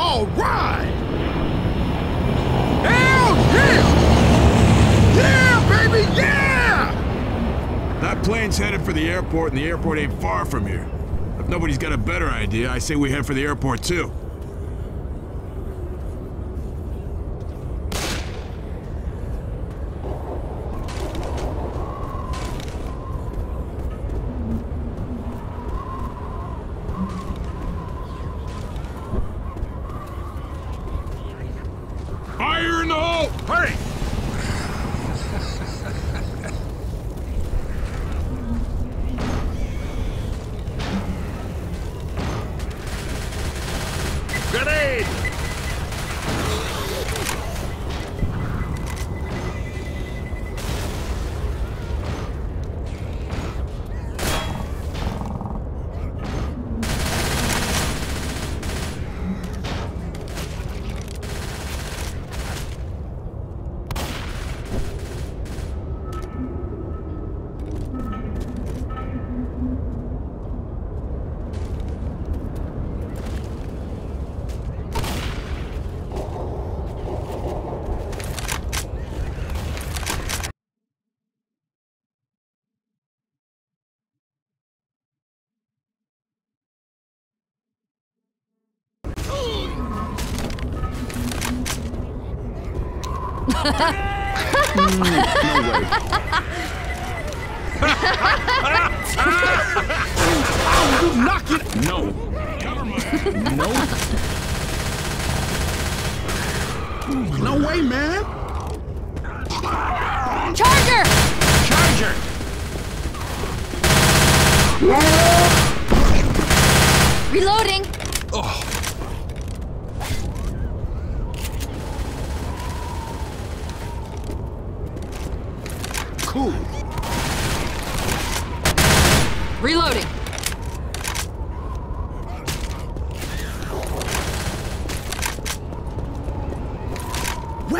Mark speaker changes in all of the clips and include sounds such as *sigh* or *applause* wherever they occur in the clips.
Speaker 1: All right! Hell yeah! Yeah, baby, yeah!
Speaker 2: That plane's headed for the airport, and the airport ain't far from here. If nobody's got a better idea, I say we head for the airport too. Hurry!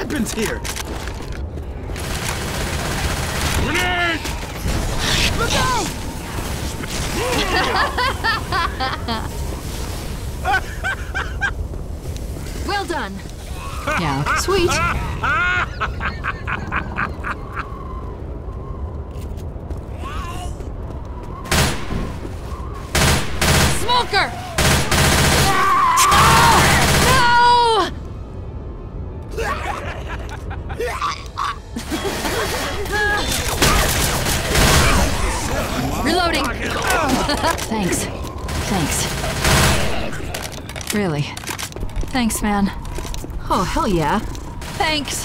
Speaker 1: Weapons here!
Speaker 2: Grenade!
Speaker 1: Look out! *laughs*
Speaker 3: Well done! Yeah, sweet. *laughs* Thanks, man. Oh, hell yeah. Thanks.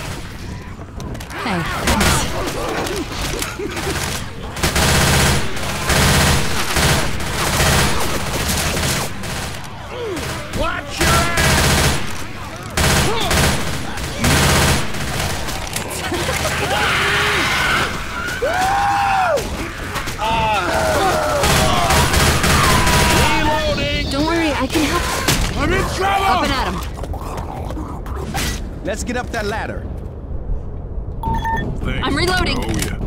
Speaker 3: Hey, thanks.
Speaker 2: Watch your ass! Reloading!
Speaker 3: Don't worry, I can help.
Speaker 2: I'm in
Speaker 3: Up
Speaker 2: trouble!
Speaker 3: and at him.
Speaker 1: Let's get up that ladder.
Speaker 2: Thanks.
Speaker 3: I'm reloading.
Speaker 2: Oh, yeah.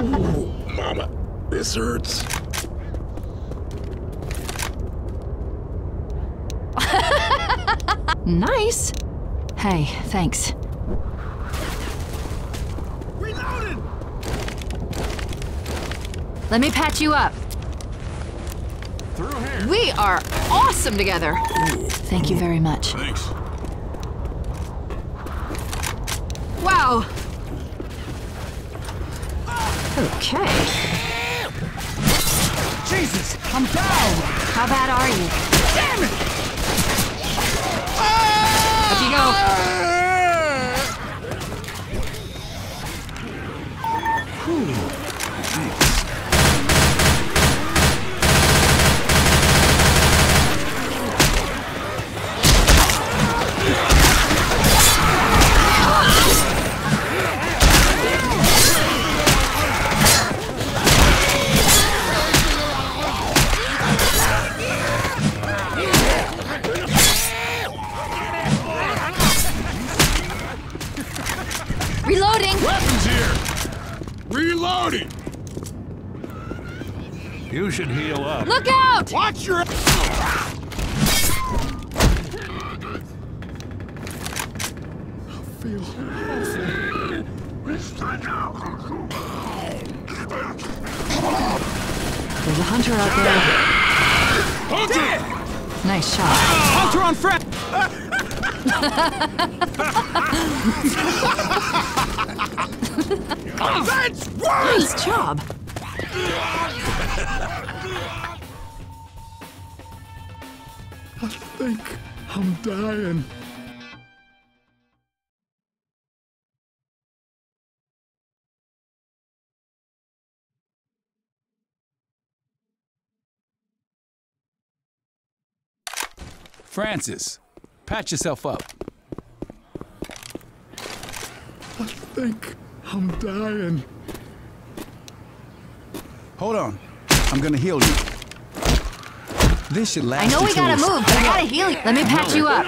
Speaker 2: *laughs* Ooh, mama, this hurts. *laughs*
Speaker 3: Nice. Hey, thanks.
Speaker 1: Reloading!
Speaker 3: Let me patch you up.
Speaker 2: Through here.
Speaker 3: We are awesome together. Thank you very much.
Speaker 2: Thanks.
Speaker 3: Wow. Okay.
Speaker 1: Jesus, I'm down!
Speaker 3: How bad are you?
Speaker 1: Damn it!
Speaker 3: Up you go.
Speaker 2: Ah! Reloading.
Speaker 4: should heal up.
Speaker 3: Look out!
Speaker 2: Watch your...
Speaker 3: There's a hunter out there.
Speaker 2: Hunter!
Speaker 3: Nice shot.
Speaker 1: Hunter on Fred! That's worse!
Speaker 3: Nice job! *laughs*
Speaker 1: I think I'm dying. Francis, patch yourself up. I think I'm dying. Hold on. I'm gonna heal you. This should last
Speaker 3: I know we gotta
Speaker 1: it's-
Speaker 3: move, but I gotta heal you. Let me patch you up.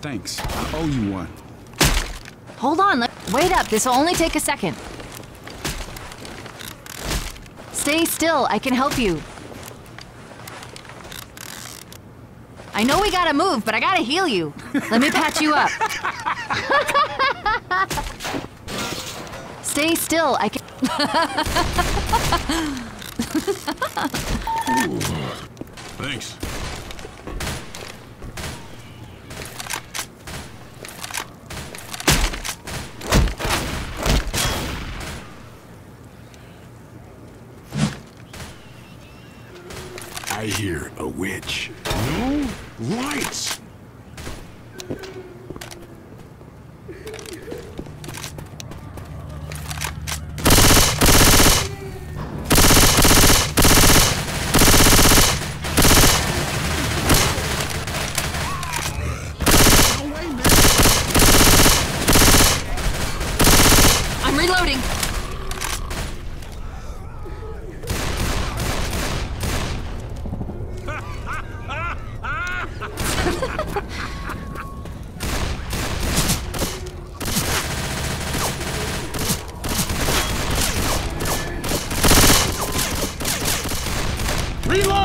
Speaker 1: Thanks. I owe you one.
Speaker 3: Hold on. Wait up. This will only take a second. Stay still. I can help you. I know we gotta move, but I gotta heal you. Let me patch you up. *laughs* Stay still. I can.
Speaker 2: Thanks. I hear a witch. No lights.
Speaker 3: I'm reloading.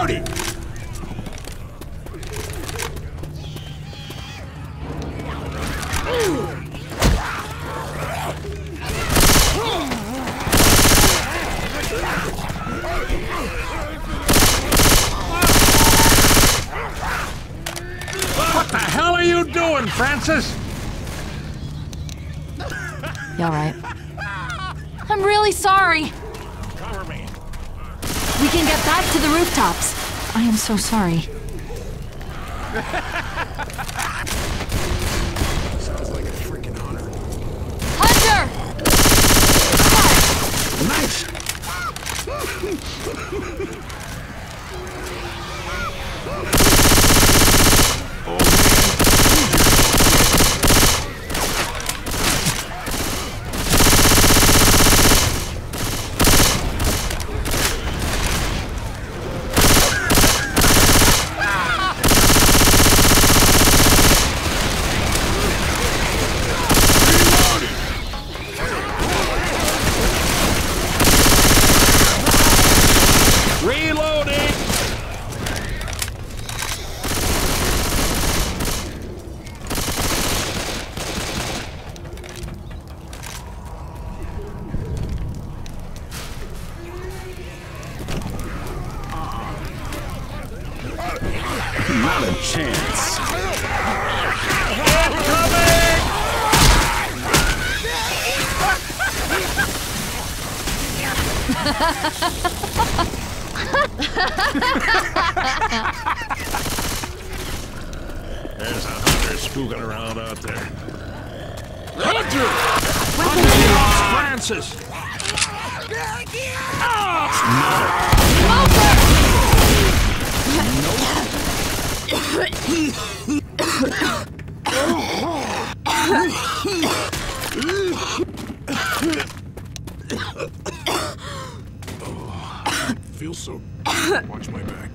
Speaker 2: Reloading!
Speaker 4: What the hell are you doing, Francis?
Speaker 3: You all right? I'm really sorry.
Speaker 4: Cover me.
Speaker 3: We can get back to the rooftops. I am so sorry.
Speaker 2: Sounds like a freaking honor.
Speaker 3: Hunter!
Speaker 2: Nice! oh man, Reloading!
Speaker 4: Reloading!
Speaker 1: Not a chance.
Speaker 4: There's a hunter spooking around out there.
Speaker 2: Hunter!
Speaker 4: Francis!
Speaker 2: Feels so. *laughs* Watch my back.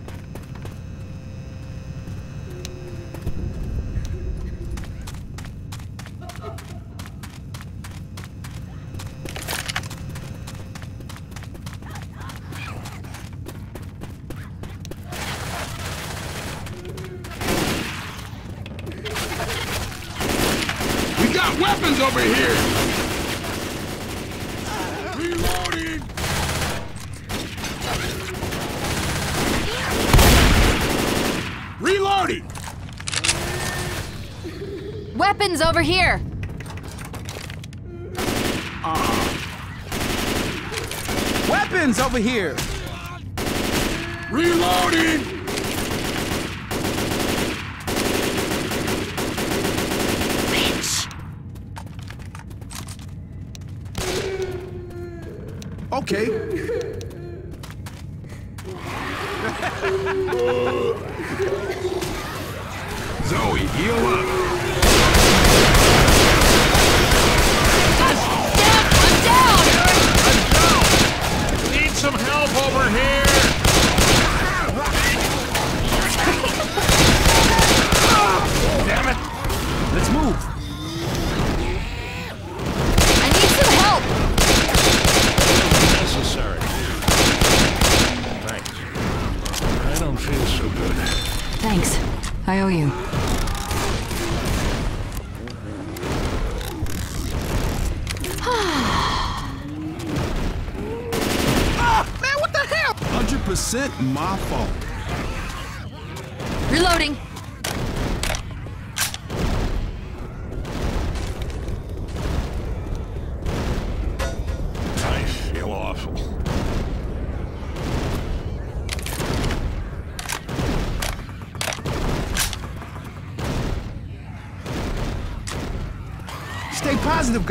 Speaker 2: We got weapons over here! Reloading!
Speaker 3: Weapons over here!
Speaker 1: Weapons over here!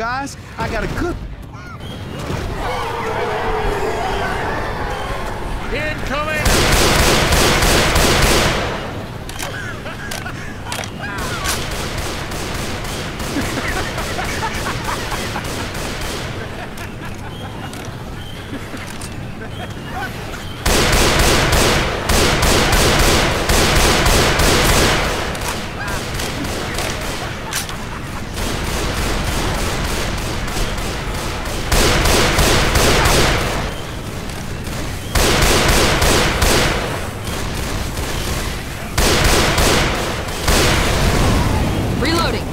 Speaker 1: Guys. I got a good.
Speaker 3: Reloading!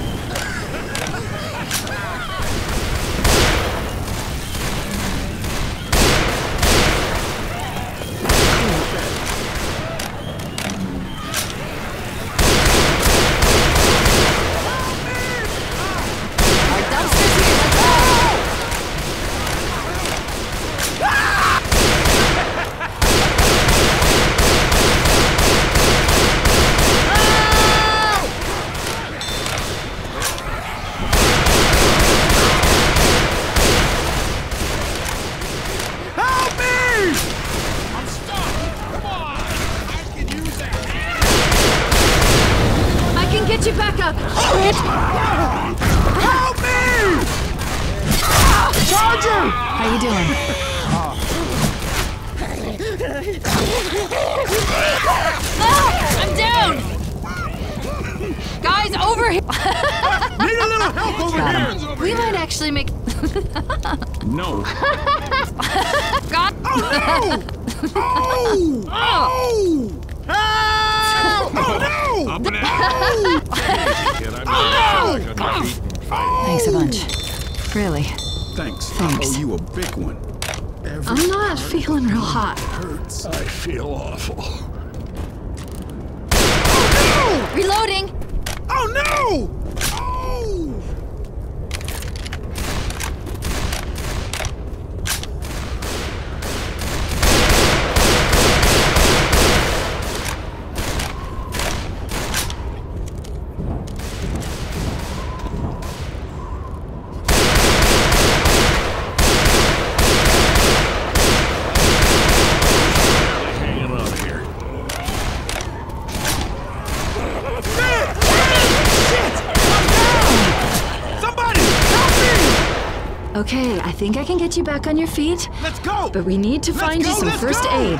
Speaker 3: Think I can get you back on your feet,
Speaker 1: Let's go!
Speaker 3: but we need to
Speaker 1: Let's
Speaker 3: find you some
Speaker 1: let's
Speaker 3: first
Speaker 1: go.
Speaker 3: aid.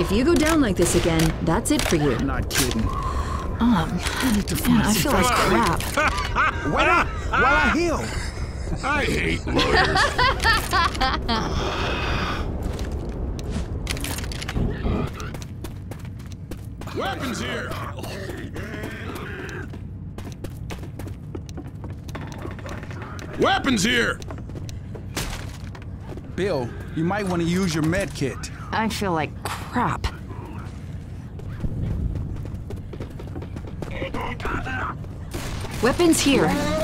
Speaker 3: If you go down like this again, that's it for you.
Speaker 1: Not kidding.
Speaker 3: Um, man, I feel like crap. *laughs*
Speaker 1: Wait up while I heal.
Speaker 2: I hate lawyers. *laughs* Weapons here! Weapons here!
Speaker 1: Bill, you might want to use your med kit.
Speaker 3: I feel like crap. Weapons here.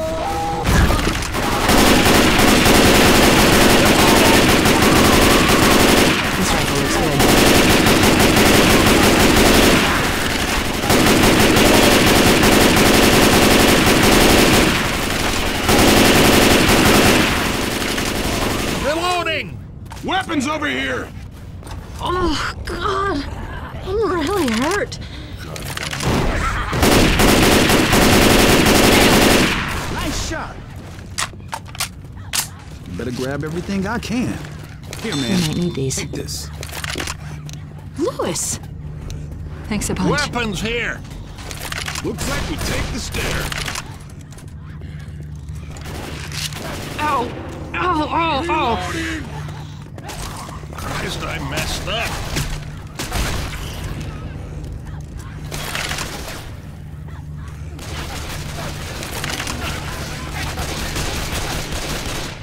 Speaker 2: Here!
Speaker 3: Oh, God. I'm really hurt.
Speaker 1: Nice shot. Better grab everything I can. Here,
Speaker 3: I
Speaker 1: man.
Speaker 3: might need these.
Speaker 1: Take this.
Speaker 3: Louis! Thanks a bunch.
Speaker 4: Weapons here!
Speaker 2: Looks like we take the stair.
Speaker 3: Ow! Ow, ow, ow!
Speaker 2: Reloading!
Speaker 4: Christ, I messed up.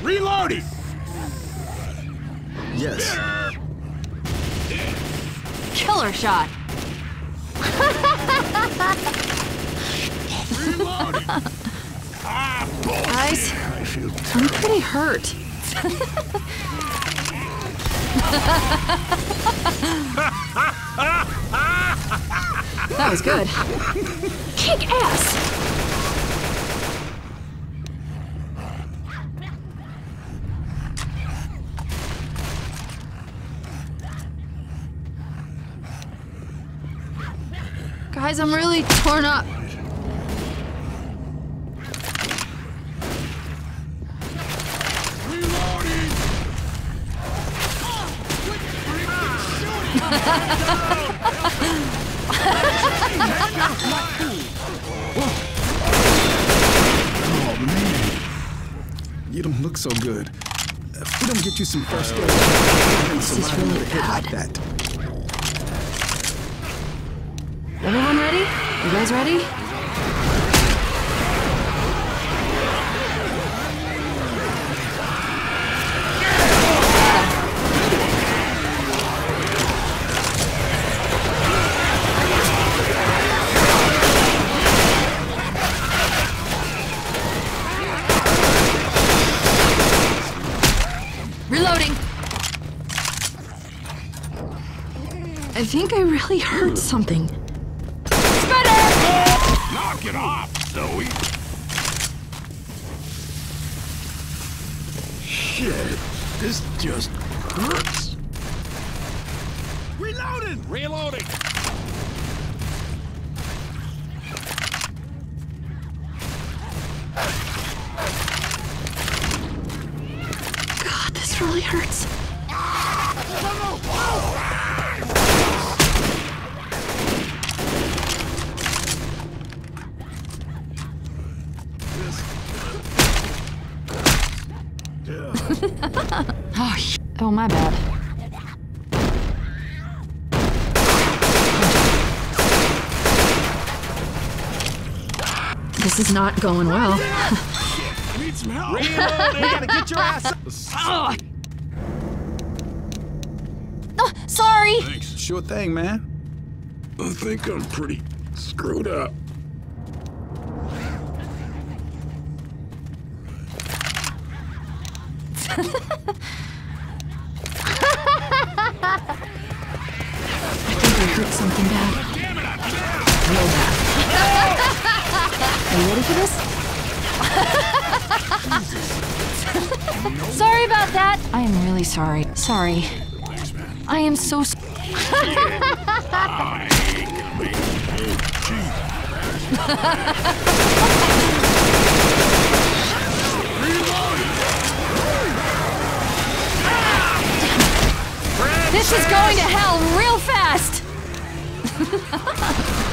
Speaker 2: Reloading!
Speaker 1: Yes.
Speaker 3: Killer shot!
Speaker 2: Reloading! ah! *laughs*
Speaker 3: Guys,
Speaker 2: I feel
Speaker 3: I'm pretty hurt. *laughs* that was good. Kick ass! Guys, I'm really torn up.
Speaker 1: Good. If we don't get you some first aid, this
Speaker 3: is really
Speaker 1: like
Speaker 3: bad.
Speaker 1: that.
Speaker 3: Everyone ready? You guys ready? Reloading! I think I really hurt something. Spitter!
Speaker 2: Knock it off, Zoey! Shit, this just hurts. Reloading!
Speaker 4: Reloading!
Speaker 3: Is not going well.
Speaker 2: Need some help?
Speaker 1: Gotta get your ass up.
Speaker 3: Oh, sorry.
Speaker 2: Thanks.
Speaker 1: Sure thing, man.
Speaker 2: I think I'm pretty screwed up.
Speaker 3: Sorry. Sorry. I am so *laughs* This is going to hell real fast. *laughs*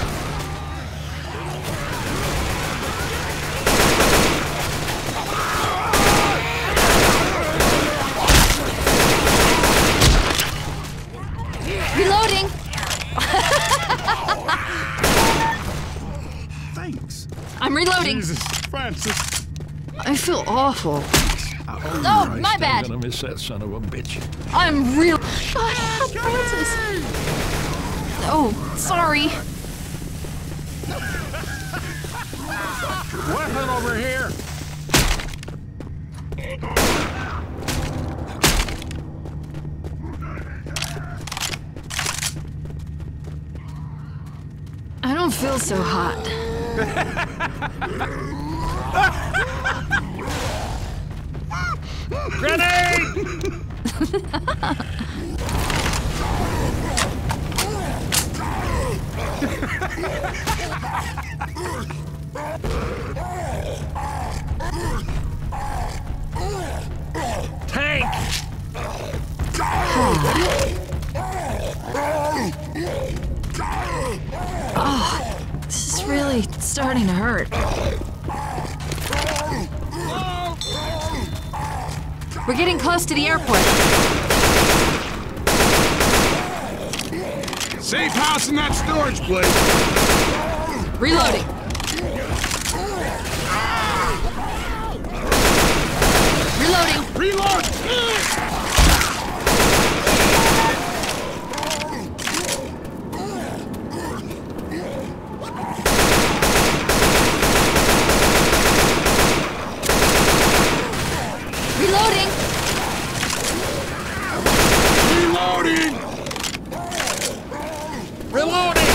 Speaker 3: Reloading.
Speaker 1: Thanks.
Speaker 3: I'm reloading.
Speaker 2: Jesus, Francis.
Speaker 3: I feel awful.
Speaker 1: I owe you,
Speaker 3: Oh,
Speaker 1: right?
Speaker 3: my bad.
Speaker 4: I'm gonna miss that son of a bitch.
Speaker 3: I'm real. Shut up, Francis. Oh, sorry.
Speaker 4: weapon over here.
Speaker 3: I don't feel so hot. *laughs*
Speaker 4: Grenade! *laughs*
Speaker 3: getting close to the airport.
Speaker 2: Safe house in that storage place.
Speaker 3: Reloading. Reloading.
Speaker 2: Reload!
Speaker 3: Reloading.
Speaker 2: Reloading!
Speaker 4: Reloading!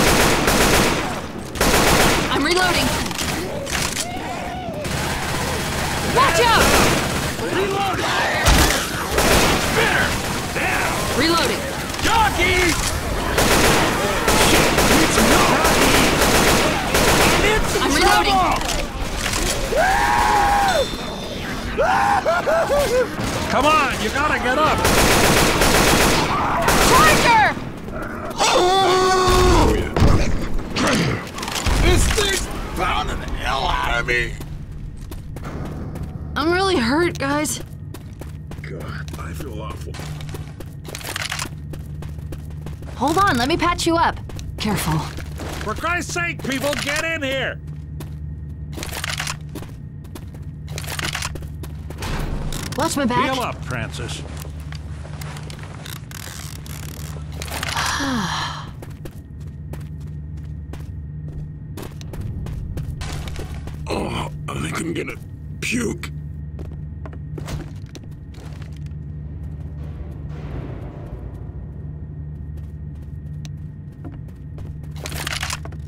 Speaker 3: I'm reloading. Watch out!
Speaker 2: Reloading!
Speaker 3: Reloading.
Speaker 2: Jockey!
Speaker 3: I'm reloading.
Speaker 4: Come on, you gotta get up!
Speaker 3: Charger!
Speaker 2: This thing's pounding the hell out of me!
Speaker 3: I'm really hurt, guys.
Speaker 2: God, I feel awful.
Speaker 3: Hold on, let me patch you up. Careful.
Speaker 4: For Christ's sake, people, get in here!
Speaker 3: Watch my back.
Speaker 4: Heal up, Francis.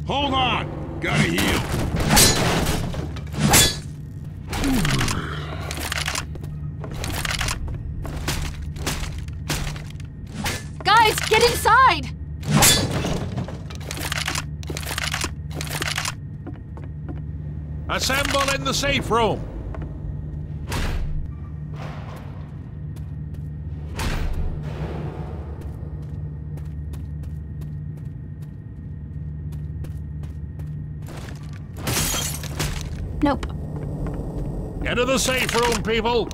Speaker 2: Hold on! Gotta heal.
Speaker 3: Guys, get inside!
Speaker 4: Assemble in the safe room! The safe room, people!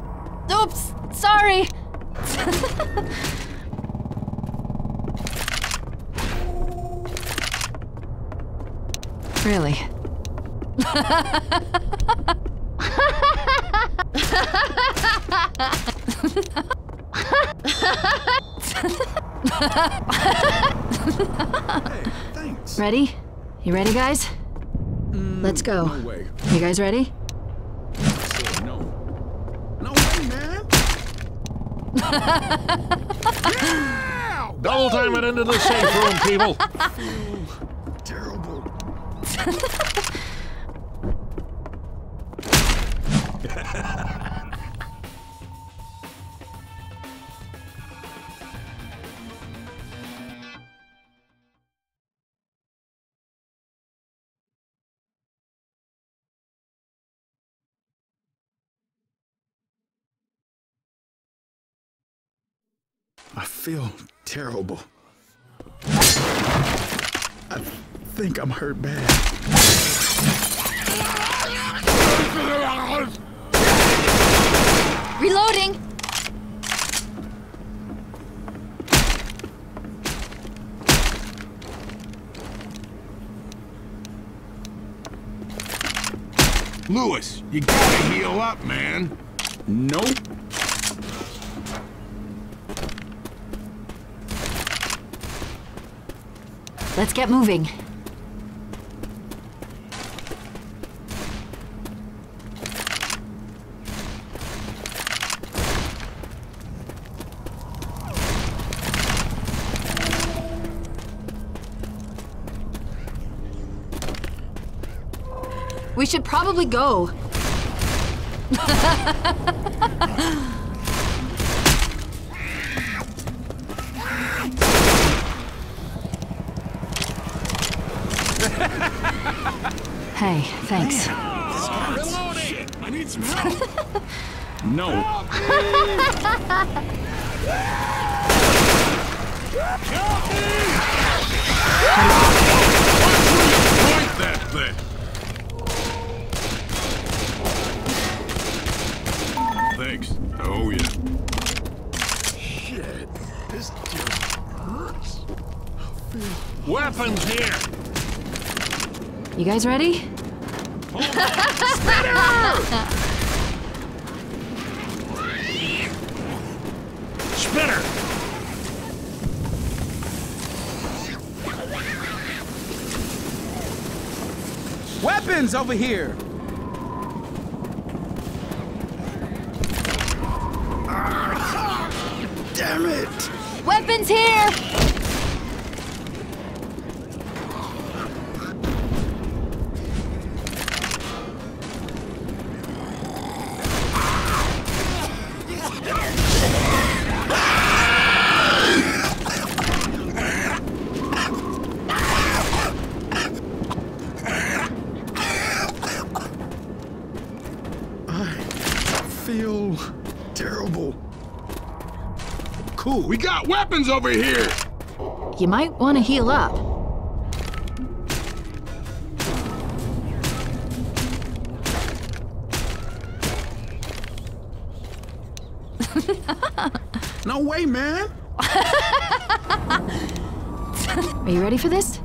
Speaker 3: Oops, sorry. *laughs* really?
Speaker 1: Thanks.
Speaker 3: Ready? You ready, guys? Mm, Let's go.
Speaker 1: No.
Speaker 3: You guys ready?
Speaker 1: Said no. No way, man.
Speaker 4: Double time it into the safe room, people!
Speaker 1: I feel terrible. I think I'm hurt bad.
Speaker 3: Reloading!
Speaker 2: Louis, you gotta heal up, man.
Speaker 1: Nope.
Speaker 3: Let's get moving. We should probably go. *laughs* hey, thanks.
Speaker 2: I need some help.
Speaker 1: No.
Speaker 2: Point that thing. Thanks. I owe you.
Speaker 1: Shit. This just hurts.
Speaker 4: Weapons here!
Speaker 3: You guys ready?
Speaker 4: Spitter!
Speaker 1: Weapons over here! Ah, damn it!
Speaker 3: Weapons here!
Speaker 2: Weapons over here.
Speaker 3: You might want to heal up. *laughs*
Speaker 1: No way, man. *laughs*
Speaker 3: Are you ready for this?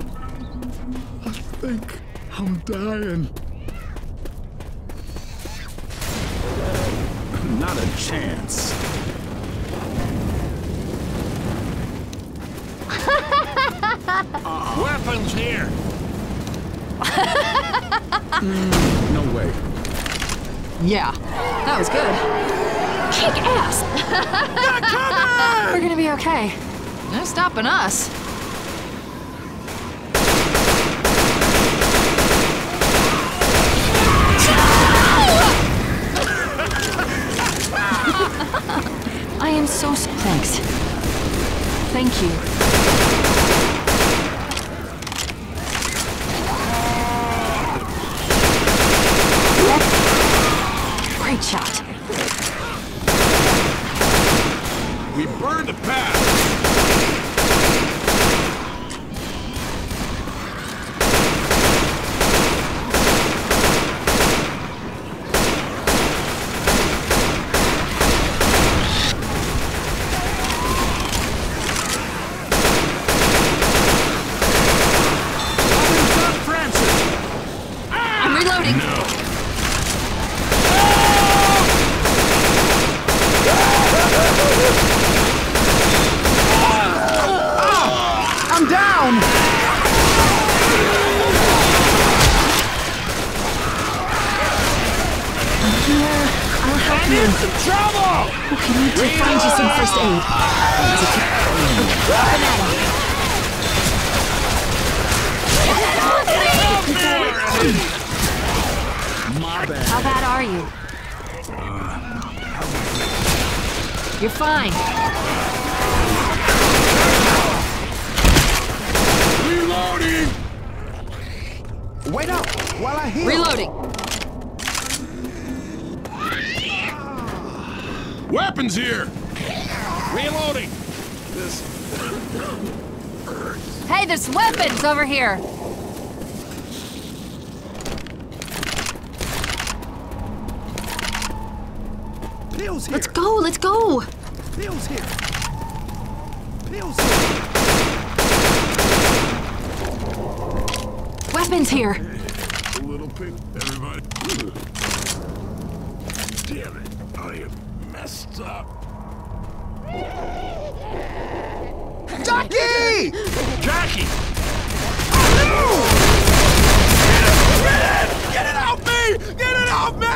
Speaker 1: I think I'm dying.
Speaker 3: Yeah, that was good. Kick ass! We're gonna be okay. No stopping us. I am so s- thanks. Thank you.
Speaker 1: Pills here.
Speaker 3: Let's go, let's go.
Speaker 1: Pills here. Pills here.
Speaker 3: Weapons here.
Speaker 2: A little pig. Everybody. Damn it. I am messed up.
Speaker 1: Ducky!
Speaker 4: Jackie! No!
Speaker 1: Get it off me! Get it off me!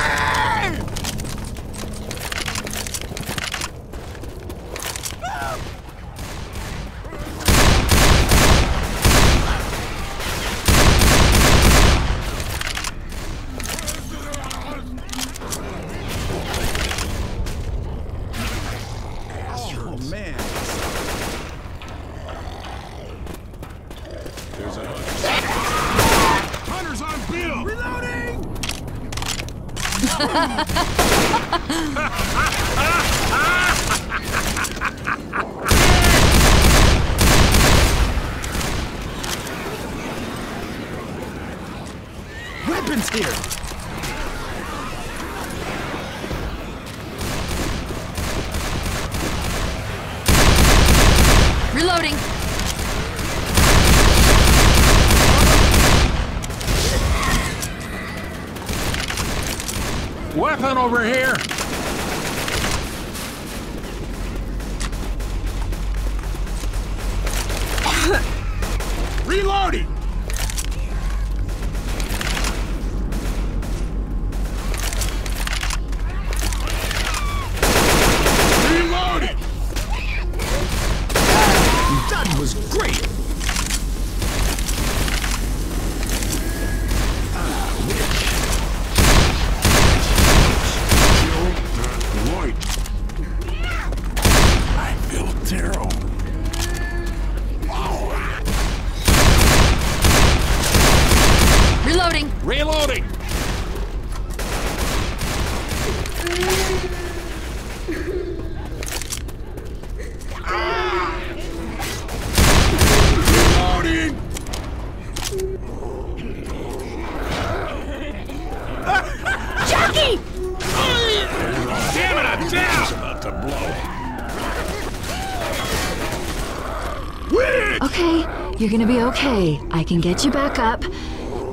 Speaker 5: You're gonna be okay. I can get you back up.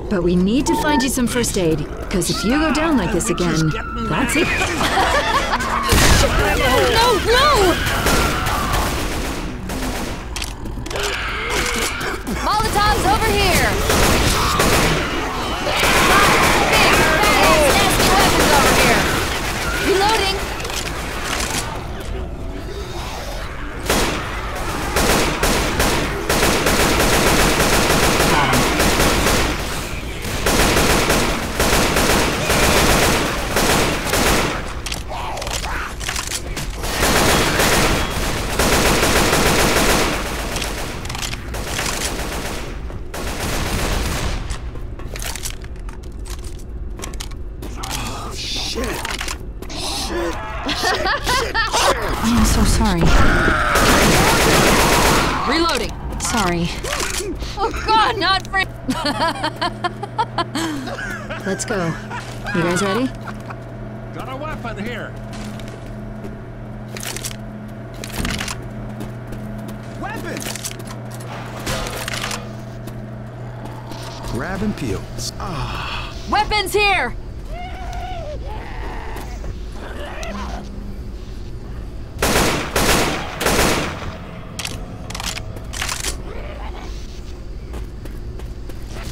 Speaker 5: But we need to find you some first aid, because if you go down like this again, that's it. *laughs*
Speaker 3: No, no! Molotov's over here! Big, fat-ass, nasty weapons over here! Reloading!
Speaker 5: I'm so sorry.
Speaker 3: Reloading!
Speaker 5: Sorry.
Speaker 3: Oh god, not for- *laughs*
Speaker 5: Let's go. You guys ready?
Speaker 4: Got a weapon here.
Speaker 1: Weapons! Grabbing peels. Ah,
Speaker 3: Weapons here!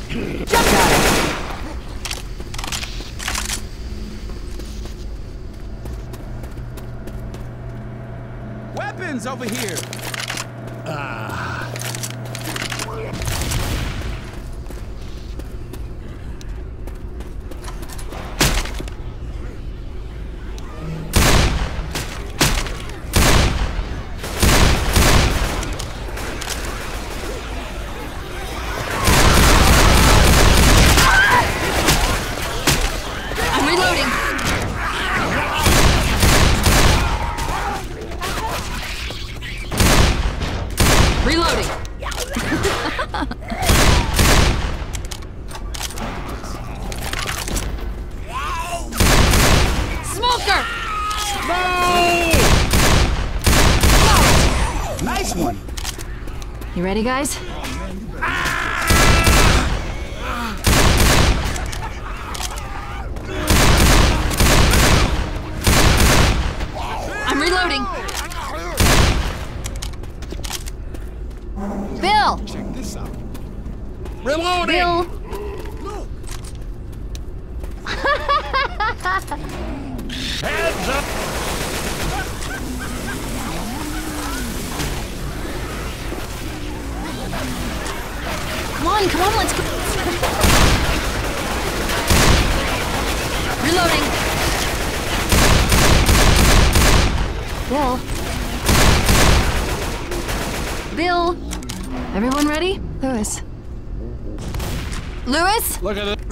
Speaker 3: Jump got it!
Speaker 1: weapons over here!
Speaker 3: I'm reloading! Reloading! Smoker!
Speaker 1: Nice one!
Speaker 5: You ready, guys?
Speaker 3: I'm reloading! Bill!
Speaker 1: Check this out.
Speaker 4: Reloading!
Speaker 3: Bill!
Speaker 4: Look at it.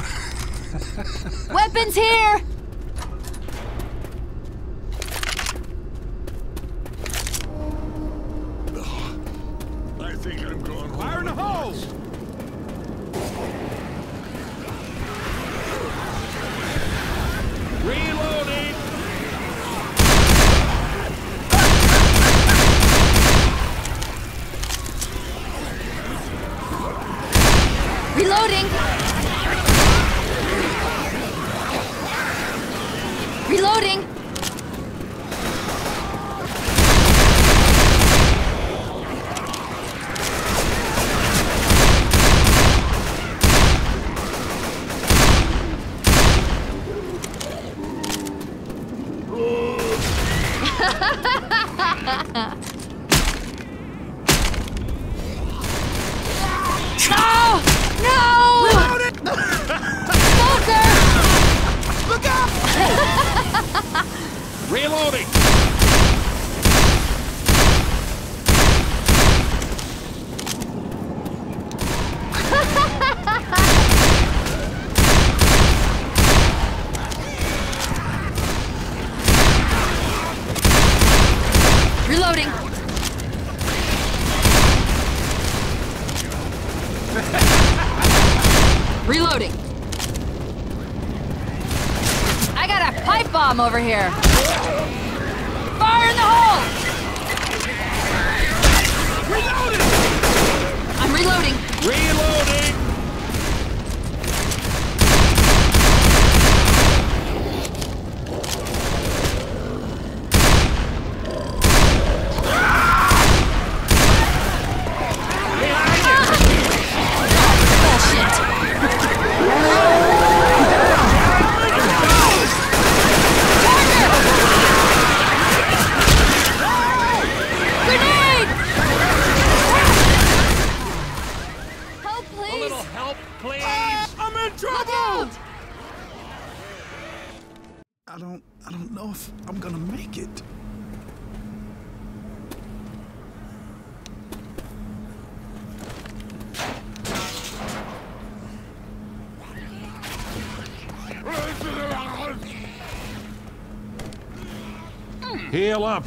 Speaker 4: *laughs* Reloading! *laughs*
Speaker 3: Reloading! I got a pipe bomb over here!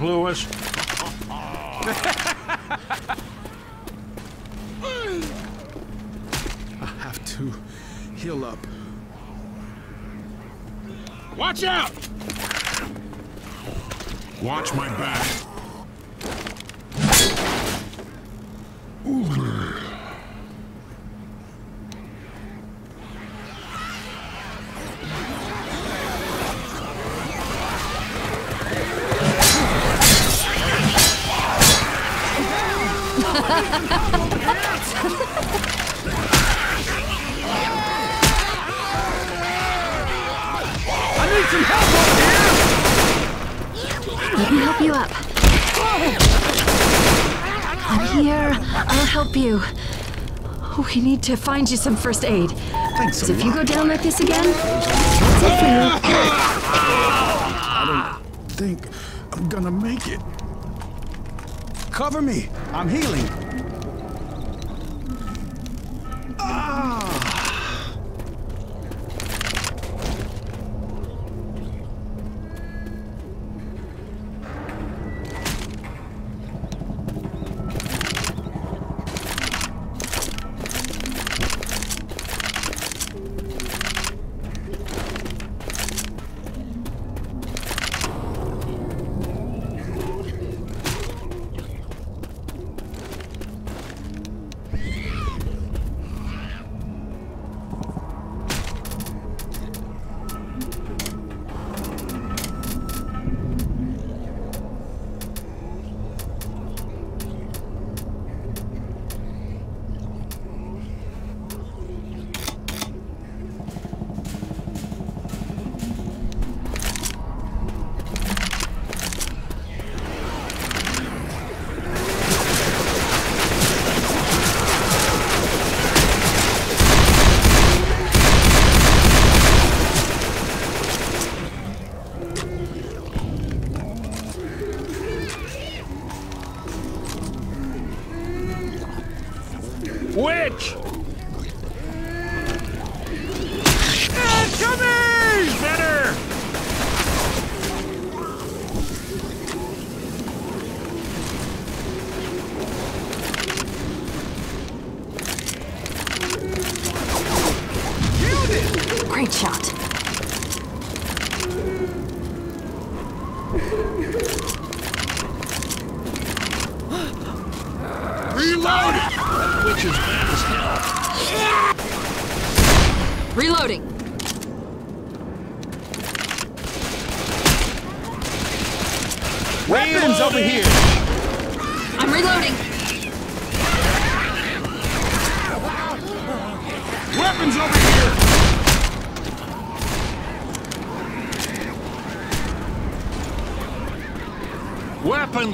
Speaker 3: Louis. *laughs*
Speaker 1: I have to heal up.
Speaker 2: Watch out! Watch my back.
Speaker 1: I
Speaker 5: to find you some first aid.
Speaker 1: Thanks
Speaker 5: Because if you go down like this again, that's it for you.
Speaker 1: think I'm gonna make it. Cover me. I'm healing.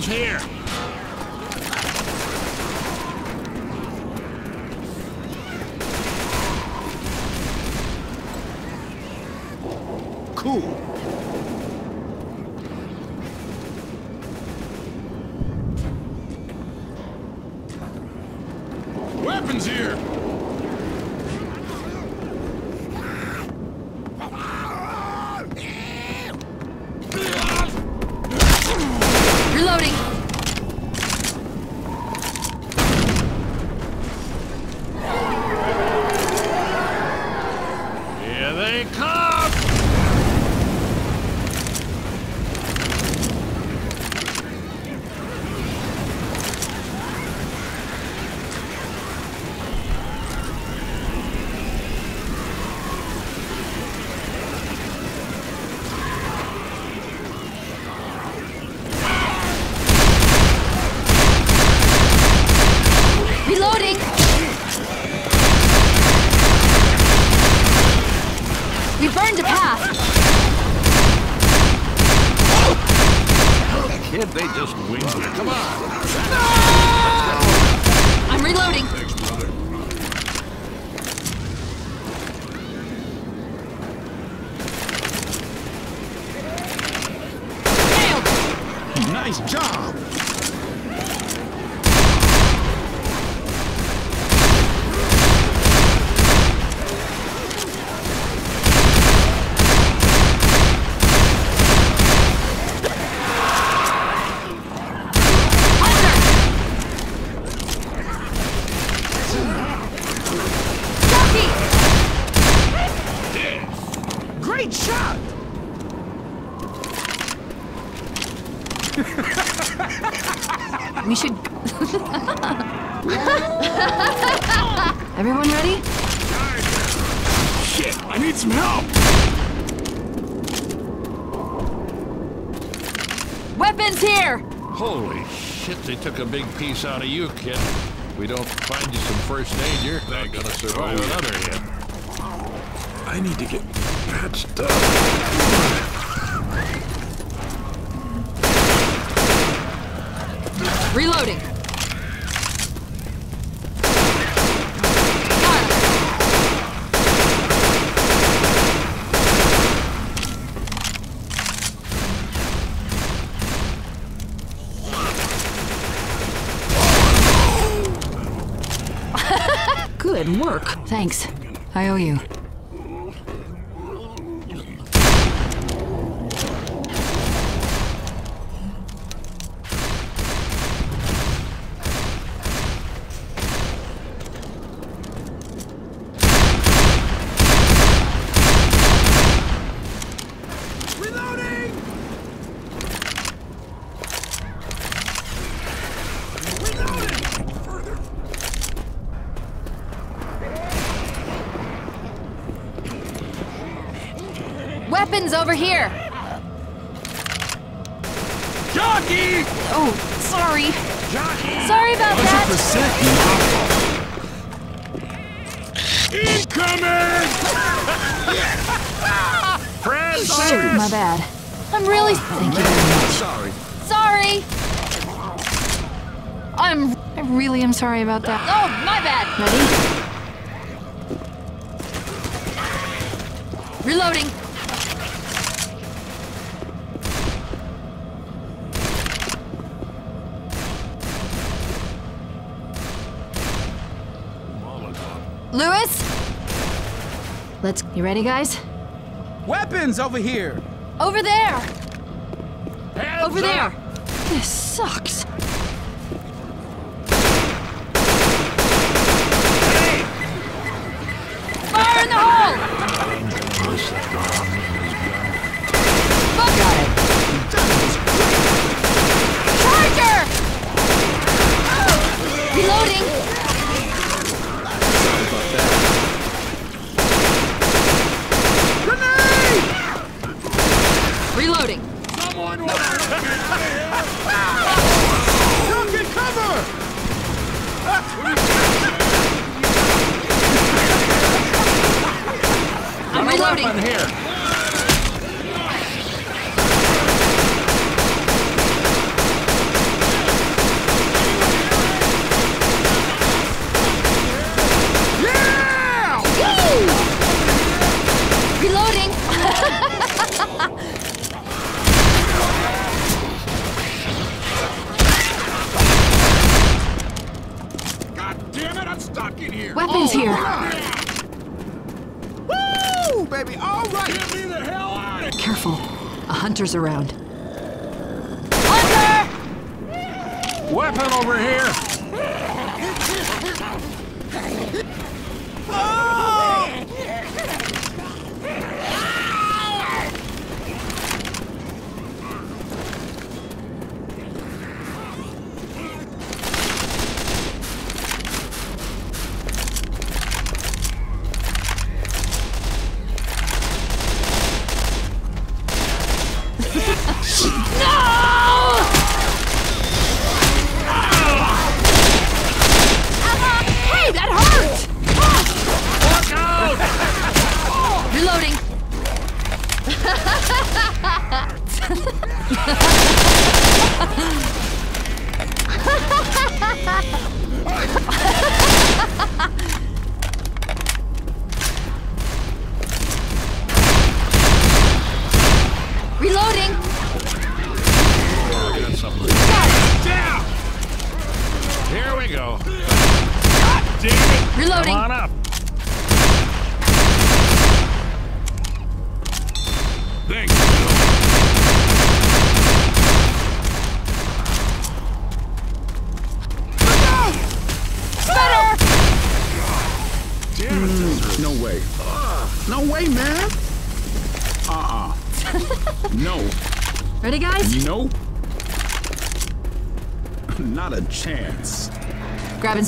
Speaker 4: Weapons here!
Speaker 1: Cool.
Speaker 2: Weapons here!
Speaker 3: Everyone ready?
Speaker 2: Shit, I need some help!
Speaker 3: Weapons here.
Speaker 4: Holy shit, they took a big piece out of you, kid. We don't find you some first aid, you're not gonna survive oh, another hit.
Speaker 2: I need to get patched up.
Speaker 3: Reloading. Got him. Good work. Thanks. I owe you.
Speaker 2: Reloading! Reloading! Further.
Speaker 3: Weapons over here.
Speaker 2: Jockey!
Speaker 3: Oh, sorry.
Speaker 2: Jockey!
Speaker 3: Sorry about that.
Speaker 2: Incoming!
Speaker 4: Fred,
Speaker 3: Shit, my bad. I'm really. Thank you very much.
Speaker 1: Sorry.
Speaker 3: Sorry. I'm. I really am sorry about that. Oh, my bad. Ready? Reloading. Louis? Let's. You ready, guys?
Speaker 6: Weapons over here!
Speaker 3: Over there!
Speaker 4: Hands
Speaker 3: Over
Speaker 4: up!
Speaker 3: there! This sucks. Fire in the hole! Fuck got it. Charger! Reloading. Reloading.
Speaker 6: Look at cover!
Speaker 3: I'm reloading.
Speaker 4: Weapon here.
Speaker 3: Reloading.
Speaker 2: God damn it, I'm stuck in here.
Speaker 3: Weapons here.
Speaker 6: Woo, baby, all right!
Speaker 2: Get me the hell out of here.
Speaker 5: Careful. A hunter's around.
Speaker 3: Hunter!
Speaker 4: Weapon over here.
Speaker 3: No!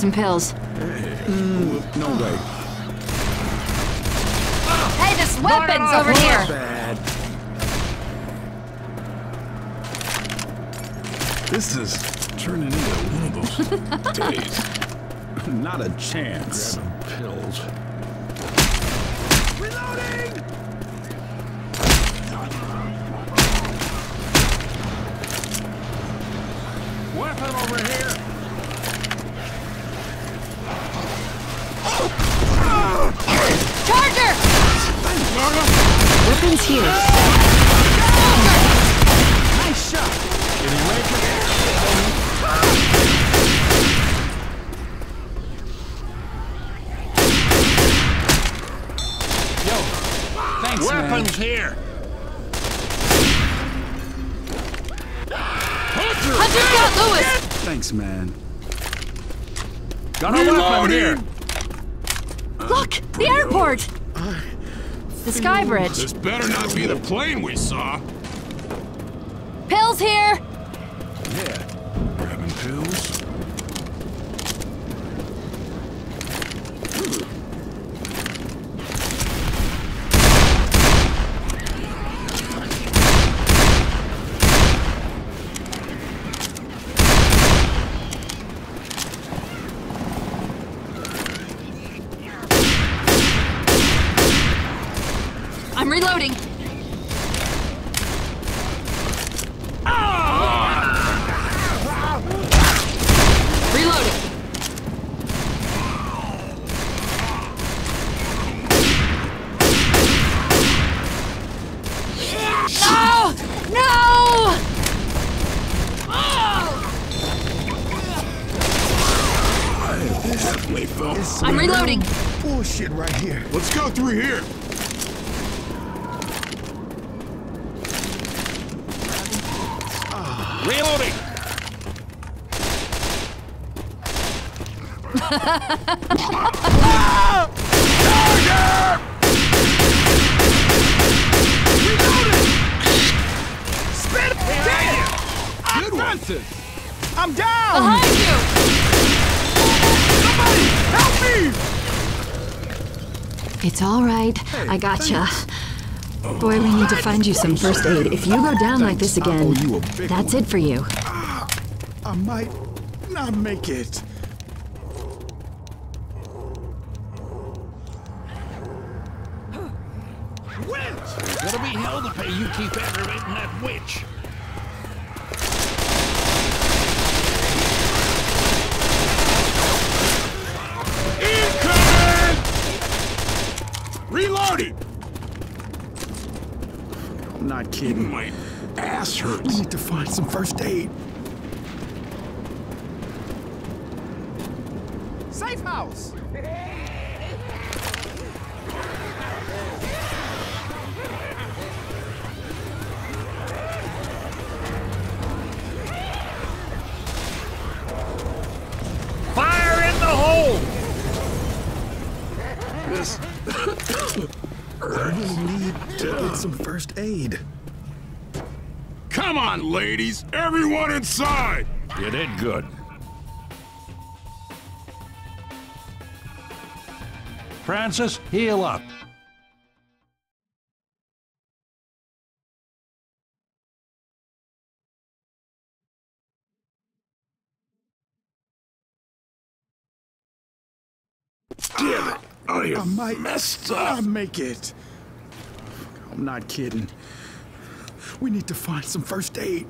Speaker 5: Some pills.
Speaker 1: No way.
Speaker 3: Hey, this weapon's over here.
Speaker 1: Bad.
Speaker 2: This is turning into one of those *laughs* days.
Speaker 1: Not a chance.
Speaker 4: Pills.
Speaker 6: Reloading!
Speaker 4: Weapon over here.
Speaker 5: Weapons here.
Speaker 6: Nice shot! Yo, thanks, man.
Speaker 4: Weapons here.
Speaker 3: Hunter got Louis!
Speaker 1: Thanks, man.
Speaker 4: Got a weapon here.
Speaker 3: Look! The airport! The sky bridge.
Speaker 2: This better not be the plane we saw.
Speaker 3: Pills here!
Speaker 2: though.
Speaker 3: I'm reloading.
Speaker 1: Bullshit right here.
Speaker 2: Let's go through here.
Speaker 4: Reloading.
Speaker 6: Reloading.
Speaker 1: Good one.
Speaker 6: I'm down.
Speaker 3: Behind
Speaker 5: It's all right. I gotcha. Boy, we need to find you some first aid. If you go down like this again,
Speaker 1: owe you a big
Speaker 5: that's
Speaker 1: one.
Speaker 5: it for you.
Speaker 1: Ah, I might not make it.
Speaker 4: Witch! Gonna be hell to pay you keep aggravating that witch.
Speaker 2: Incoming! Reloading!
Speaker 1: I'm not kidding.
Speaker 2: My ass
Speaker 1: We
Speaker 2: hurts.
Speaker 1: need to find some first aid.
Speaker 6: Safe house!
Speaker 4: Fire in the hole!
Speaker 1: This. I really need to get some first aid.
Speaker 2: Come on, ladies! Everyone inside!
Speaker 4: You did good. Francis, heal up.
Speaker 2: Damn it! Oh, I
Speaker 1: I might
Speaker 2: messed
Speaker 1: not
Speaker 2: up.
Speaker 1: make it. I'm not kidding. We need to find some first aid.